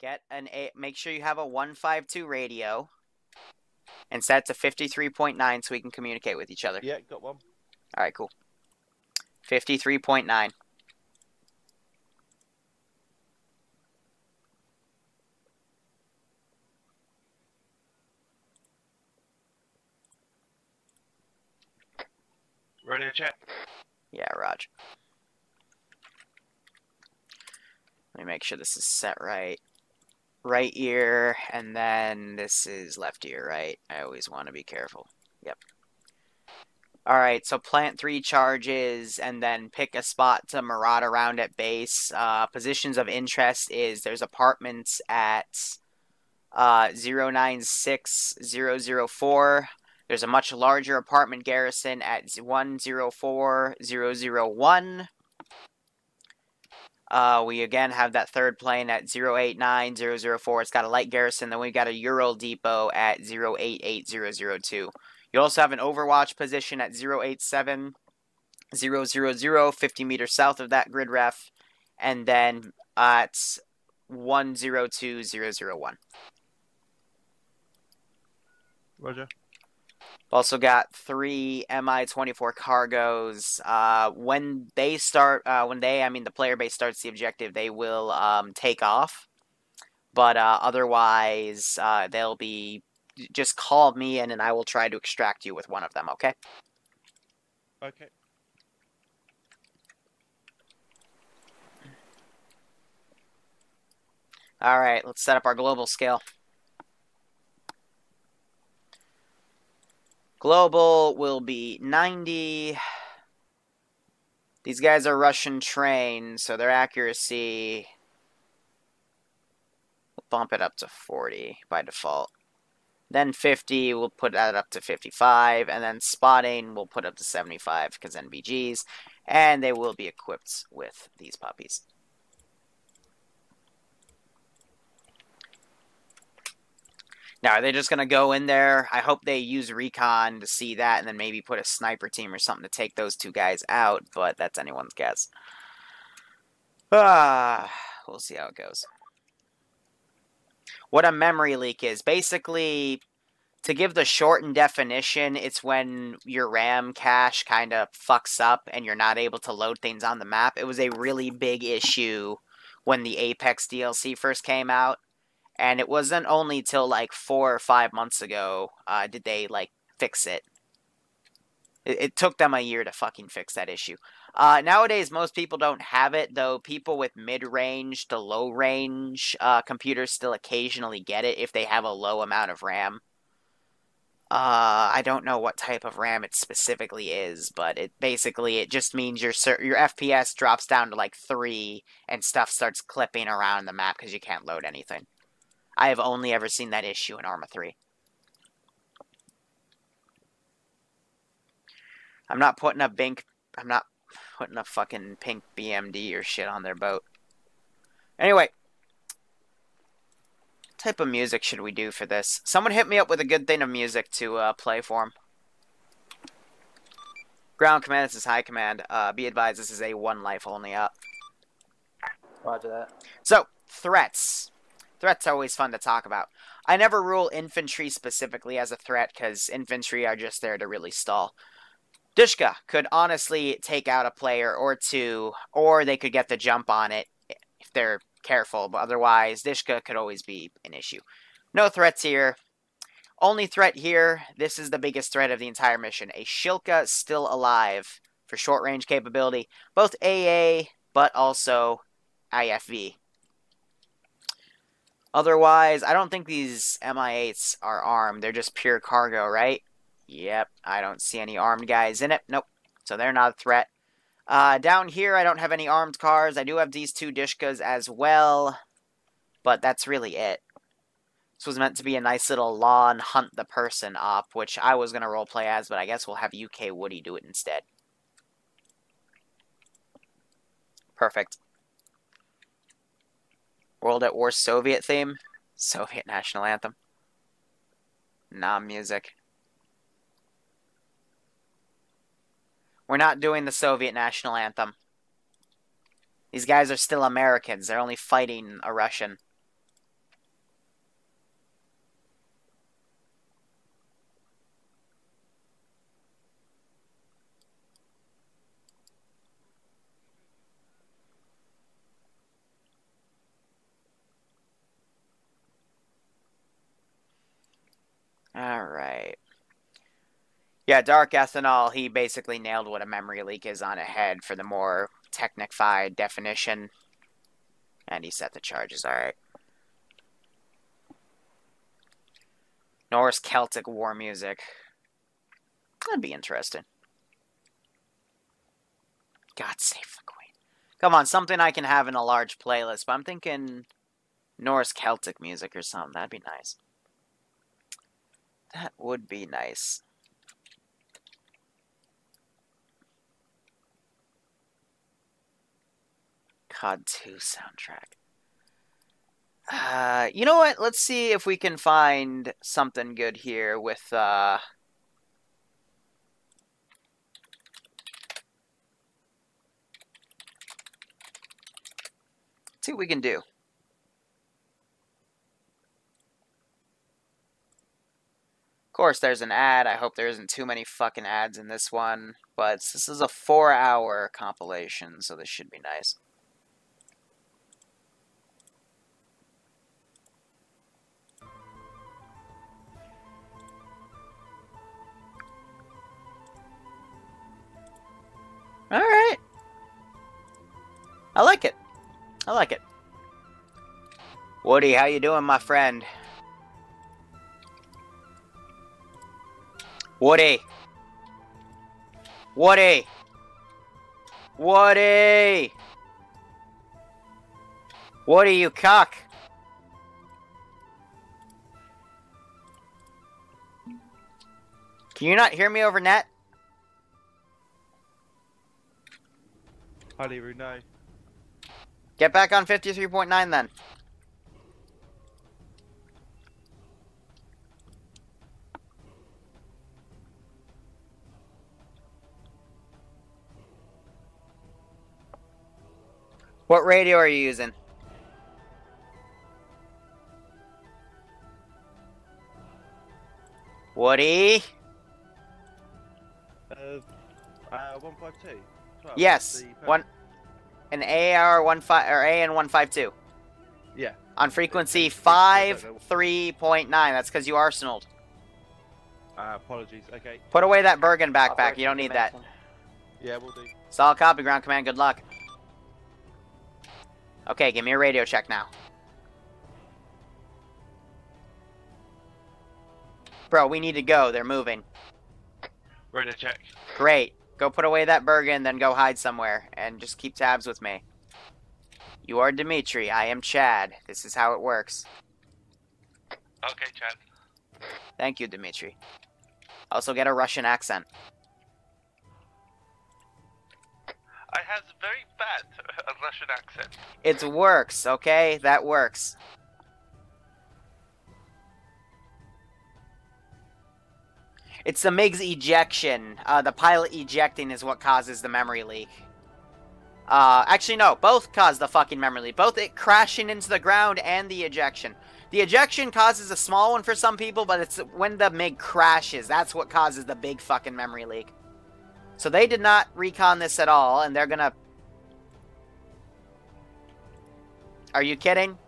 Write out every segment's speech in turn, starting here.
Get an a. Make sure you have a one five two radio, and set to fifty three point nine so we can communicate with each other. Yeah, got one. All right, cool. Fifty three point nine. Radio check. Yeah, Raj. Let me make sure this is set right. Right ear, and then this is left ear, right? I always want to be careful. Yep. Alright, so plant three charges, and then pick a spot to maraud around at base. Uh, positions of interest is there's apartments at uh, 096004. There's a much larger apartment garrison at 104001. Uh, we again have that third plane at 089004. It's got a light garrison. Then we've got a Ural depot at 088002. You also have an Overwatch position at 087000, 50 meters south of that grid ref. And then at 102001. Roger. Also got three Mi-24 cargos. Uh, when they start, uh, when they, I mean, the player base starts the objective, they will um, take off. But uh, otherwise, uh, they'll be. Just call me in, and I will try to extract you with one of them. Okay. Okay. All right. Let's set up our global scale. Global will be 90. These guys are Russian trained, so their accuracy... We'll bump it up to 40 by default. Then 50, we'll put that up to 55. And then spotting, we'll put up to 75 because NVGs. And they will be equipped with these puppies. Now, are they just going to go in there? I hope they use recon to see that and then maybe put a sniper team or something to take those two guys out, but that's anyone's guess. Ah, we'll see how it goes. What a memory leak is. Basically, to give the shortened definition, it's when your RAM cache kind of fucks up and you're not able to load things on the map. It was a really big issue when the Apex DLC first came out and it wasn't only till like four or five months ago uh, did they like fix it. it. It took them a year to fucking fix that issue. Uh, nowadays, most people don't have it, though. People with mid-range to low-range uh, computers still occasionally get it if they have a low amount of RAM. Uh, I don't know what type of RAM it specifically is, but it basically it just means your your FPS drops down to like three, and stuff starts clipping around the map because you can't load anything. I have only ever seen that issue in Arma 3. I'm not putting a bink. I'm not putting a fucking pink BMD or shit on their boat. Anyway. What type of music should we do for this? Someone hit me up with a good thing of music to uh, play for them. Ground command, this is high command. Uh, be advised, this is a one life only up. Roger that. So, threats. Threats are always fun to talk about. I never rule infantry specifically as a threat because infantry are just there to really stall. Dishka could honestly take out a player or two, or they could get the jump on it if they're careful, but otherwise, Dishka could always be an issue. No threats here. Only threat here, this is the biggest threat of the entire mission. A Shilka still alive for short range capability, both AA, but also IFV. Otherwise, I don't think these MI8s are armed. They're just pure cargo, right? Yep, I don't see any armed guys in it. Nope, so they're not a threat. Uh, down here, I don't have any armed cars. I do have these two Dishkas as well, but that's really it. This was meant to be a nice little lawn hunt the person op, which I was going to roleplay as, but I guess we'll have UK Woody do it instead. Perfect. World at War Soviet theme. Soviet national anthem. Nah, music. We're not doing the Soviet national anthem. These guys are still Americans. They're only fighting a Russian. All right. Yeah, Dark Ethanol, he basically nailed what a memory leak is on a head for the more technified definition. And he set the charges, alright. Norse Celtic war music. That'd be interesting. God save the queen. Come on, something I can have in a large playlist, but I'm thinking Norse Celtic music or something. That'd be nice. That would be nice. COD 2 soundtrack. Uh, you know what? Let's see if we can find something good here with, uh... see what we can do. Course, there's an ad. I hope there isn't too many fucking ads in this one. But this is a four-hour compilation, so this should be nice. Alright. I like it. I like it. Woody, how you doing, my friend? Woody. Woody. Woody. Woody, you cock. Can you not hear me over net? Highly rude, no. Get back on 53.9 then. What radio are you using? Woody? Uh, uh, 152. 12, Yes. One an AR one five or AN one five two. Yeah. On frequency Yeah, five yeah, yeah. three point nine. That's because you arsenaled. Uh, apologies. Okay. Put away that Bergen backpack. You don't need that. Dimension. Yeah, we'll do. Solid copy, ground command. Good luck. Okay, give me a radio check now. Bro, we need to go. They're moving. Ready to check. Great. Go put away that Bergen, then go hide somewhere, and just keep tabs with me. You are Dimitri. I am Chad. This is how it works. Okay, Chad. Thank you, Dimitri. Also get a Russian accent. I has very bad Russian accent. It works, okay? That works. It's the MIG's ejection. Uh, the pilot ejecting is what causes the memory leak. Uh, actually, no. Both cause the fucking memory leak. Both it crashing into the ground and the ejection. The ejection causes a small one for some people, but it's when the MiG crashes. That's what causes the big fucking memory leak. So they did not recon this at all, and they're gonna... Are you kidding?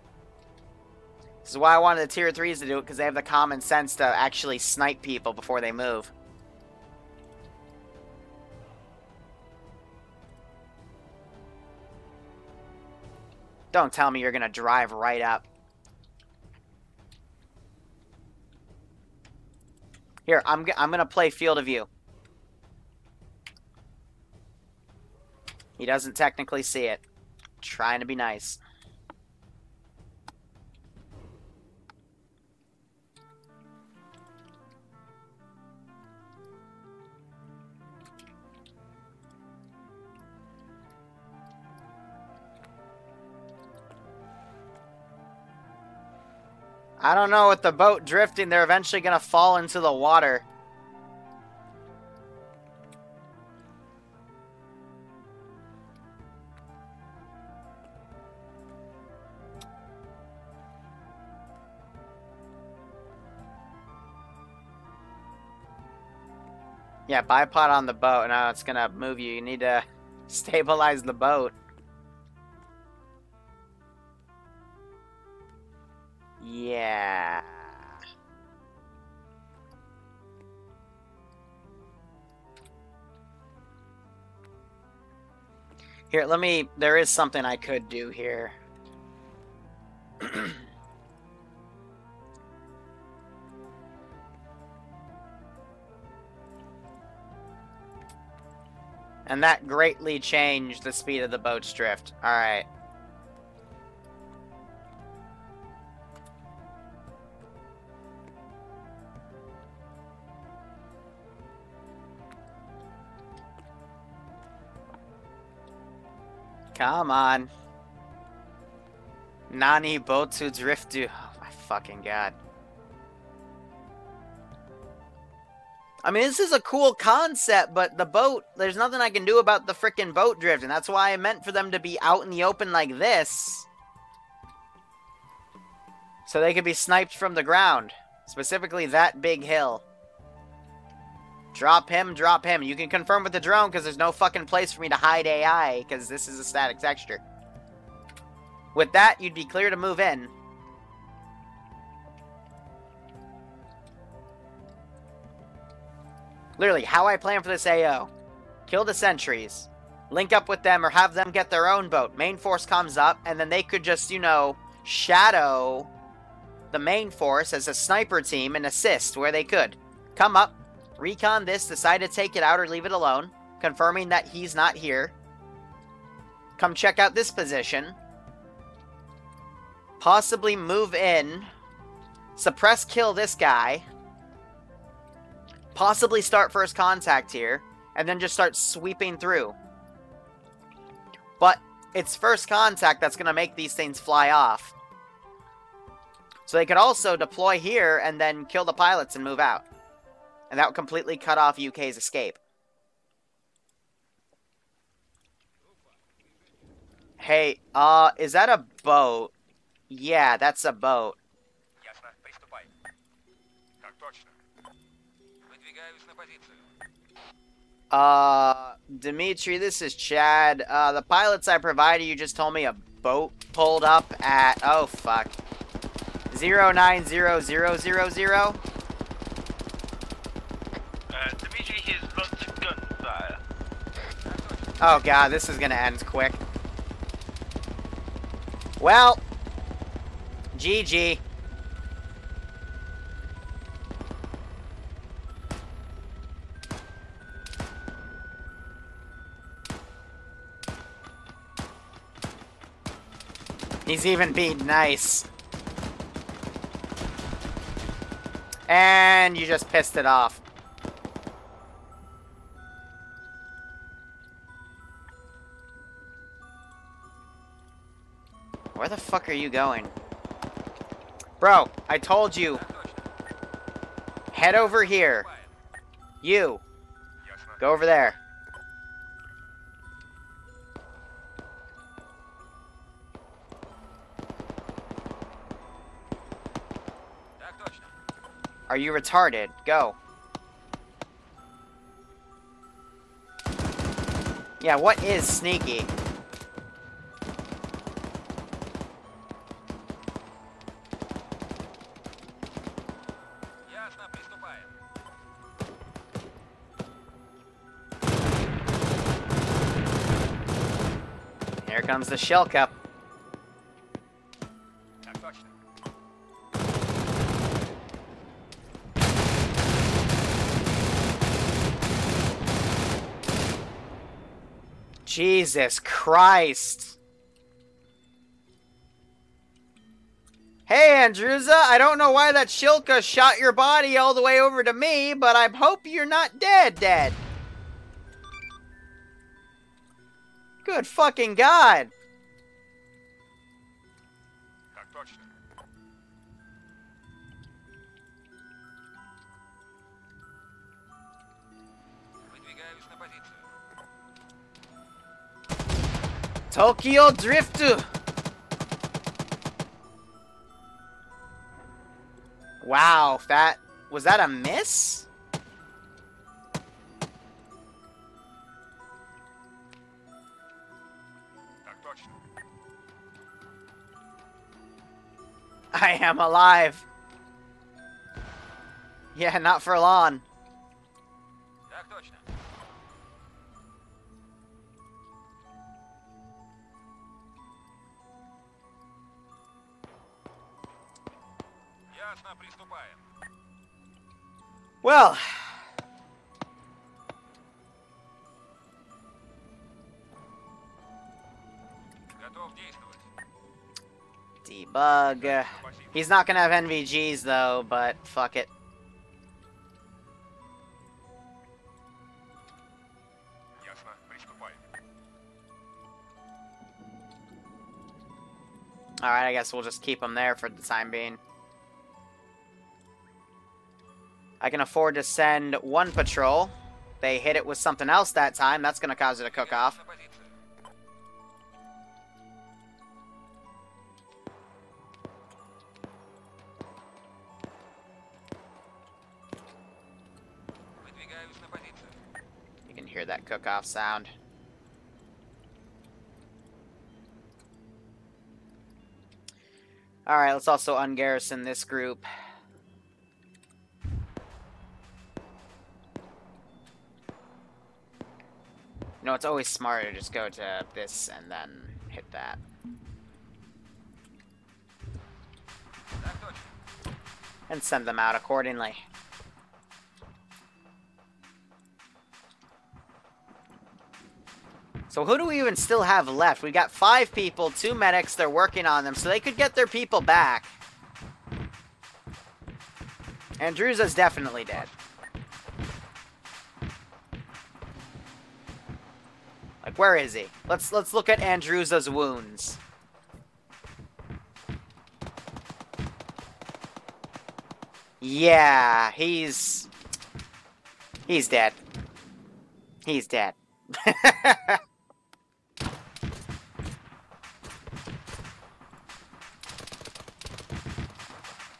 This is why I wanted the tier 3s to do it, because they have the common sense to actually snipe people before they move. Don't tell me you're gonna drive right up. Here, I'm, I'm gonna play field of view. He doesn't technically see it. Trying to be nice. I don't know, with the boat drifting, they're eventually gonna fall into the water. Yeah, bipod on the boat. Now it's gonna move you. You need to stabilize the boat. Yeah. Here, let me. There is something I could do here. and that greatly changed the speed of the boat's drift. Alright. Come on. Nani Botsu Driftu. Oh my fucking god. I mean, this is a cool concept, but the boat, there's nothing I can do about the freaking boat drift, and that's why I meant for them to be out in the open like this. So they could be sniped from the ground. Specifically that big hill. Drop him, drop him. You can confirm with the drone because there's no fucking place for me to hide AI because this is a static texture. With that, you'd be clear to move in. Literally, how I plan for this AO. Kill the sentries. Link up with them or have them get their own boat. Main force comes up, and then they could just, you know, shadow the main force as a sniper team and assist where they could. Come up, recon this, decide to take it out or leave it alone, confirming that he's not here. Come check out this position. Possibly move in. Suppress kill this guy. Possibly start first contact here. And then just start sweeping through. But it's first contact that's going to make these things fly off. So they could also deploy here and then kill the pilots and move out. And that would completely cut off UK's escape. Hey, uh, is that a boat? Yeah, that's a boat. Выдвигаюсь на позицию. Uh, Dimitri, this is Chad. Uh, the pilots I provided you just told me a boat pulled up at, oh fuck, Zero nine zero zero zero zero. Uh, Dimitri, he's lost gunfire. Oh god, this is gonna end quick. Well, GG. He's even being nice. And you just pissed it off. Where the fuck are you going? Bro, I told you. Head over here. You. Go over there. you retarded? Go. Yeah, what is sneaky? Here comes the shell cup. Jesus Christ. Hey, Andrewza, I don't know why that Shilka shot your body all the way over to me, but I hope you're not dead dead. Good fucking God. Tokyo Drift! Wow, that... Was that a miss? I am alive. Yeah, not for long. Well. Debug. He's not gonna have NVGs though, but fuck it. Alright, I guess we'll just keep him there for the time being. I can afford to send one patrol. They hit it with something else that time. That's going to cause it a cook-off. You can hear that cook-off sound. Alright, let's also ungarrison this group. it's always smarter to just go to this and then hit that. And send them out accordingly. So who do we even still have left? We've got five people, two medics, they're working on them, so they could get their people back. Andrewza's definitely dead. Where is he? Let's let's look at Andrewza's wounds. Yeah, he's he's dead. He's dead.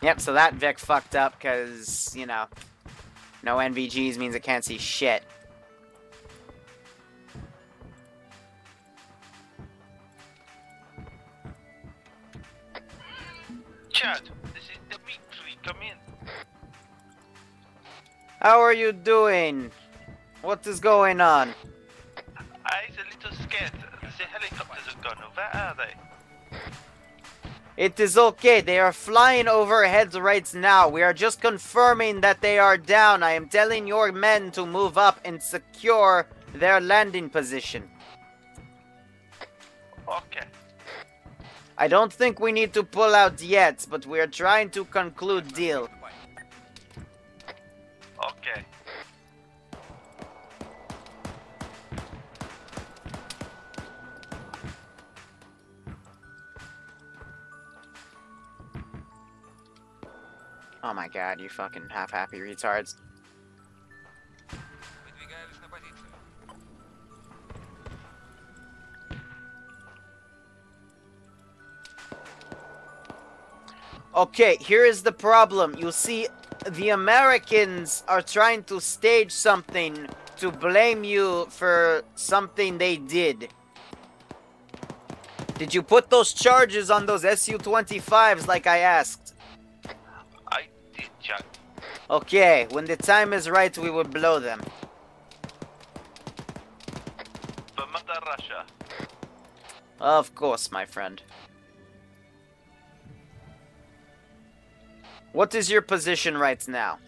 yep, so that Vic fucked up because, you know, no NVGs means it can't see shit. Chad, this is Dimitri. Come in. How are you doing? What is going on? Ah, I is a little scared. The helicopters have gone. Where are they? It is okay. They are flying overhead right now. We are just confirming that they are down. I am telling your men to move up and secure their landing position. I don't think we need to pull out yet, but we're trying to conclude deal. Okay. Oh my god, you fucking half-happy retards. Okay, here is the problem. You see, the Americans are trying to stage something to blame you for something they did. Did you put those charges on those Su 25s like I asked? I did, Chad. Okay, when the time is right, we will blow them. But Mother Russia. Of course, my friend. What is your position right now?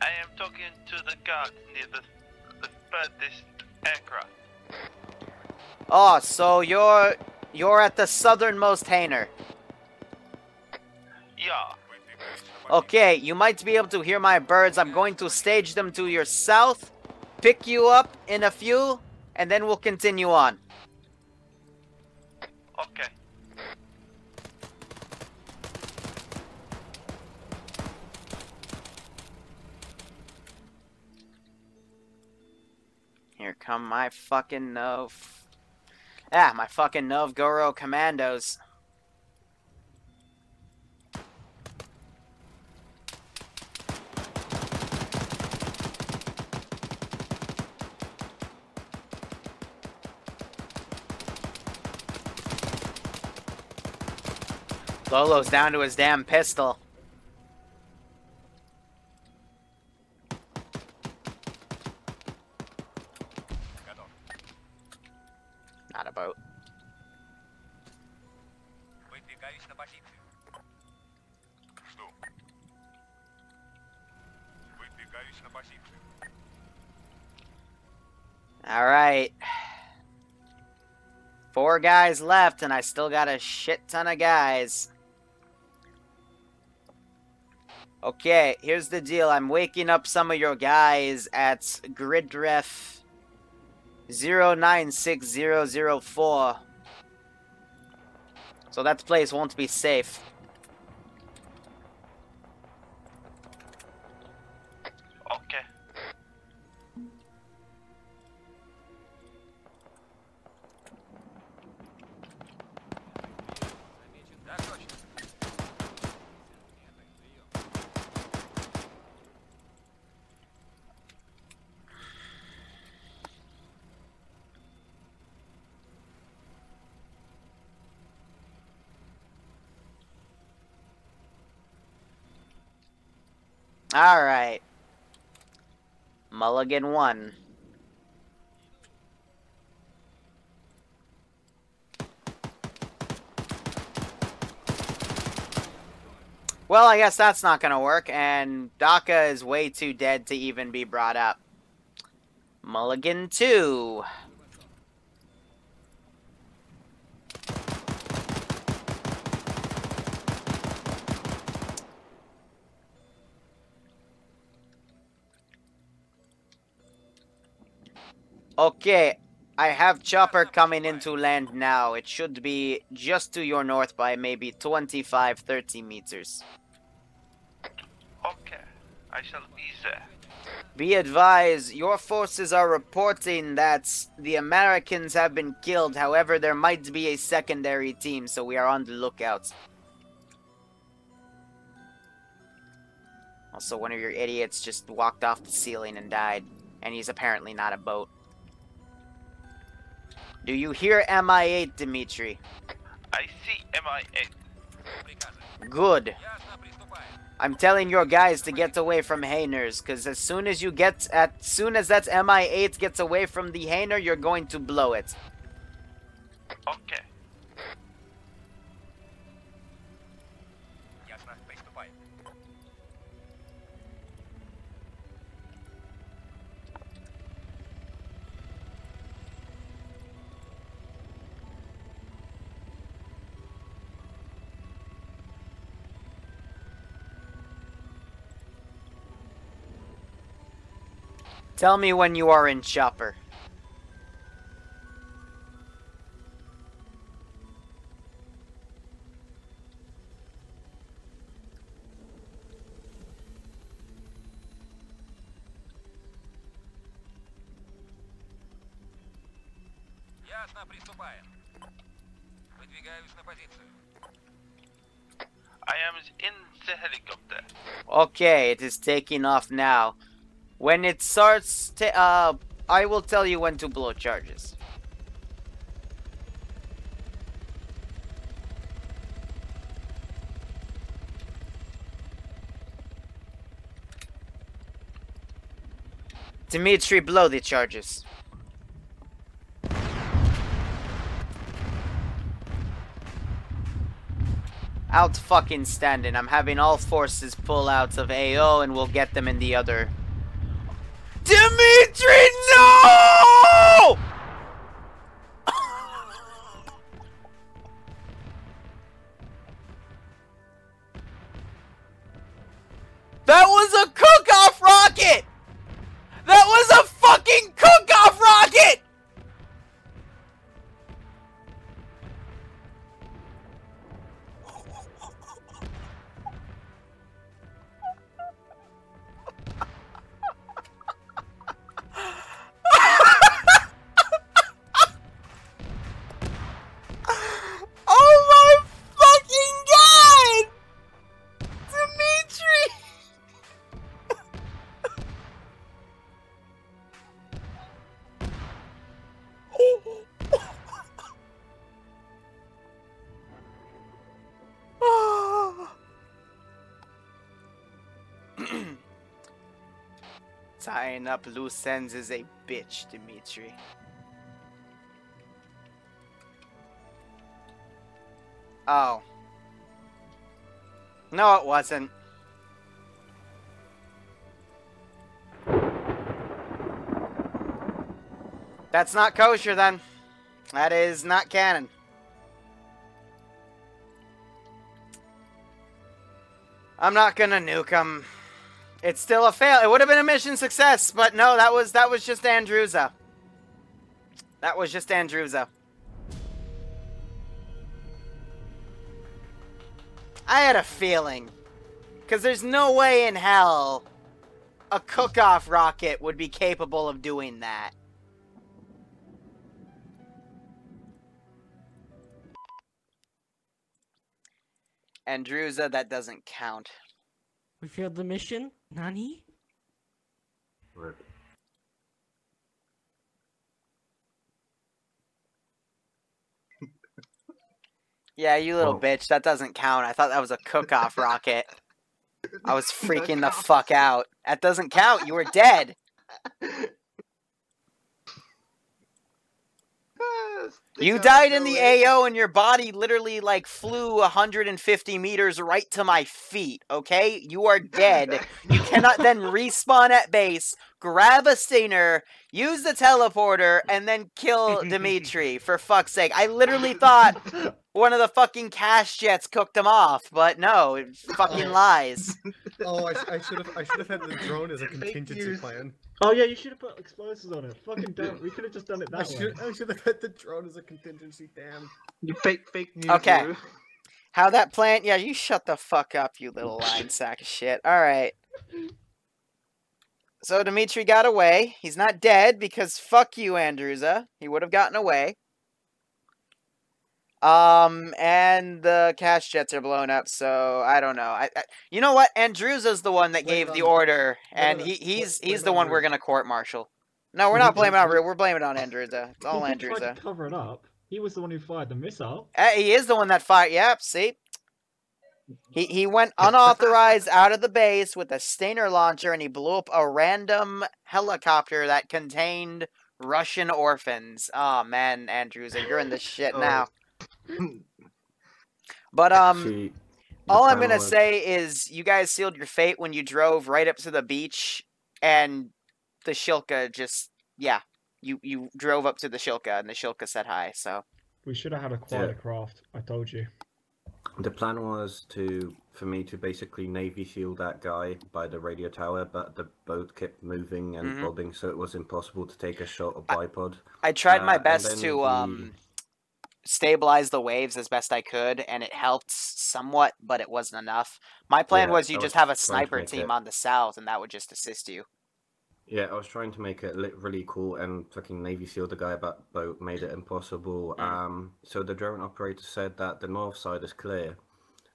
I am talking to the guard near the, the furthest aircraft. Oh, so you're you're at the southernmost hanger. Yeah. Okay, you might be able to hear my birds. I'm going to stage them to your south, pick you up in a few, and then we'll continue on. Okay. Here come my fucking Nov. Ah, my fucking Novgorod commandos. Lolo's down to his damn pistol. Not a boat. All right. Four guys left, and I still got a shit ton of guys. Okay, here's the deal. I'm waking up some of your guys at gridref 096004. So that place won't be safe. Alright. Mulligan 1. Well, I guess that's not gonna work, and Daka is way too dead to even be brought up. Mulligan 2. Okay, I have chopper coming into land now. It should be just to your north by maybe 25, 30 meters. Okay. I shall be there. Be advised, your forces are reporting that the Americans have been killed. However, there might be a secondary team, so we are on the lookout. Also, one of your idiots just walked off the ceiling and died, and he's apparently not a boat. Do you hear MI8, Dimitri? I see MI8. Good. I'm telling your guys to get away from Hainers, because as soon as you get, as soon as that MI8 gets away from the Hainer, you're going to blow it. Okay. Tell me when you are in Chopper. I am in the helicopter. Okay, it is taking off now. When it starts, ta- uh, I will tell you when to blow charges. Dimitri, blow the charges. Out fucking standing. I'm having all forces pull out of AO and we'll get them in the other. Dimitri, no! that was a cook-off rocket! That was a fucking cook-off rocket! Tying up loose ends is a bitch, Dimitri. Oh, No, it wasn't. That's not kosher then. That is not canon. I'm not gonna nuke him. It's still a fail. It would have been a mission success, but no, that was that was just Andrewza. That was just Andrewza. I had a feeling. Because there's no way in hell a cook-off rocket would be capable of doing that. Andrewza, that doesn't count. We failed the mission? Nani? Right. Yeah, you little Well- bitch, that doesn't count. I thought that was a cook-off rocket. I was freaking the fuck out. That doesn't count. You were dead. You died in the AO and your body literally like flew 150 meters right to my feet, okay? You are dead. You cannot then respawn at base, grab a stinger, use the teleporter, and then kill Dimitri, for fuck's sake. I literally thought one of the fucking CAS jets cooked him off, but no, it fucking oh. lies. Oh, I, I should have I should have had the drone as a contingency plan. Oh yeah, you should have put explosives on it. Fucking damn, we could have just done it I that way. should I should have had the drone as a contingency. Damn. You fake fake news. Okay. you. How that plant? Yeah, you shut the fuck up, you little lying sack of shit. All right. So Dimitri got away. He's not dead because fuck you, Andrewza. He would have gotten away. Um, and the CAS jets are blown up, so I don't know. I, I you know what? Andrewza's the one that Blame gave it the order, and he he's he's the one we're gonna court martial. No, we're not blaming on Rue. We're blaming on Andrewza. It's all he did try Andrewza. cover it up. He was the one who fired the missile. Uh, he is the one that fired. Yep, see? He he went unauthorized out of the base with a Stinger launcher and he blew up a random helicopter that contained Russian orphans. Oh man, Andrews, you're in the shit Oh. now. But um Actually, all I'm gonna was- say is you guys sealed your fate when you drove right up to the beach and the Shilka just yeah. You you drove up to the Shilka and the Shilka said hi, so We should have had a quieter craft. I told you. The plan was to for me to basically navy seal that guy by the radio tower, but the boat kept moving and Mhm. bobbing, so it was impossible to take a shot of bipod. I tried Uh, my best to the- um stabilize the waves as best I could, and it helped somewhat, but it wasn't enough. My plan Yeah, was you I just have a sniper team it- on the south, and that would just assist you. Yeah, I was trying to make it li- really cool and fucking navy seal the guy about boat made it impossible. Mm. Um, so the drone operator said that the north side is clear.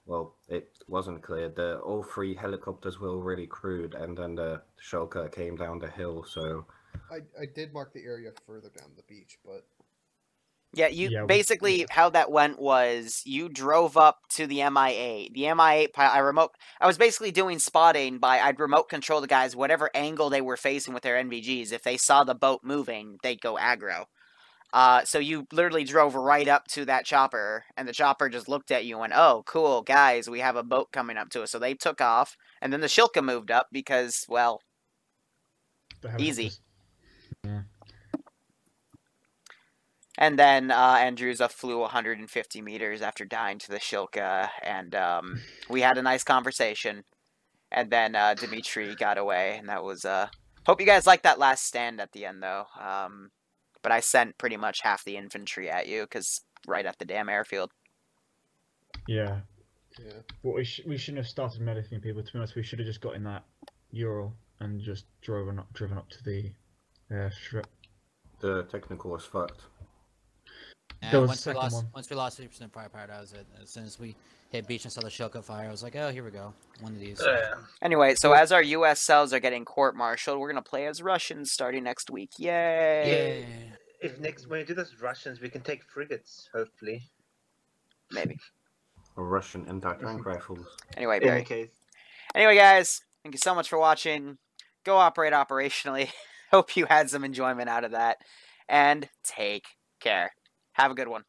Well, it wasn't clear. The all three helicopters were already crewed, and then the Shilka came down the hill. So I, I did mark the area further down the beach, but Yeah, you Yeah, we- basically how that went was you drove up to the MI8. The MI8 I remote. I was basically doing spotting by I'd remote control the guys whatever angle they were facing with their NVGs. If they saw the boat moving, they'd go aggro. Uh, so you literally drove right up to that chopper, and the chopper just looked at you and went, "Oh, cool, guys, we have a boat coming up to us." So they took off, and then the Shilka moved up because, well, Easy. helicopters. And then uh, Andrewza flew 150 meters after dying to the Shilka, and um, we had a nice conversation. And then uh, Dimitri got away, and that was. Uh... Hope you guys liked that last stand at the end, though. Um, but I sent pretty much half the infantry at you, because right at the damn airfield. Yeah. yeah. But we, sh- we shouldn't have started medicing people. To be honest, we should have just got in that Ural and just driven up, driven up to the airstrip. the technical was fucked. And There was a once we lost, one. once we lost 50% firepower, that was it. As soon as we hit beach and saw the Shilka fire, I was like, oh, here we go. One of these. Yeah. Anyway, so as our U.S. cells are getting court-martialed, we're gonna play as Russians starting next week. Yay! Yay. If next when you do this Russians, we can take frigates. Hopefully. Maybe. Or Russian anti-tank rifles. Anyway, Barry. case. Anyway, guys, thank you so much for watching. Go operate operationally. Hope you had some enjoyment out of that. And take care. Have a good one.